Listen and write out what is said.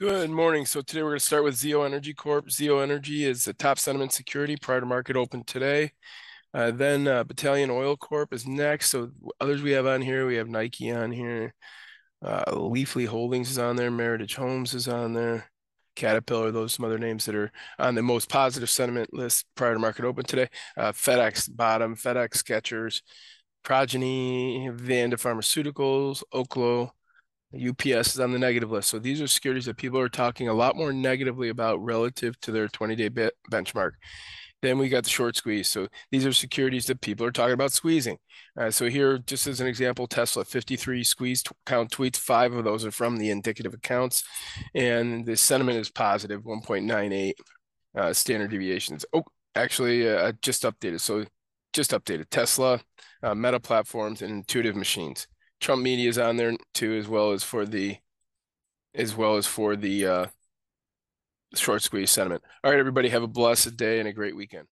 Good morning. So today we're going to start with Zeo Energy Corp. Zeo Energy is the top sentiment security prior to market open today. Uh, then uh, Battalion Oil Corp is next. So others we have on here, we have Nike on here. Uh, Leafly Holdings is on there. Meritage Homes is on there. Caterpillar, those some other names that are on the most positive sentiment list prior to market open today. Uh, FedEx bottom, FedEx Skechers, Progyny, Vanda Pharmaceuticals, Oklo, UPS is on the negative list. So these are securities that people are talking a lot more negatively about relative to their 20 day be- benchmark. Then we got the short squeeze. So these are securities that people are talking about squeezing. Uh, so here, just as an example, Tesla 53 squeeze t- count tweets. Five of those are from the indicative accounts, and the sentiment is positive 1.98 uh, standard deviations. Oh, actually, uh, just updated. So just updated Tesla, uh, Meta Platforms, and Intuitive Machines. Trump Media is on there too, as well as for the, as well as for the uh, short squeeze sentiment. All right, everybody, have a blessed day and a great weekend.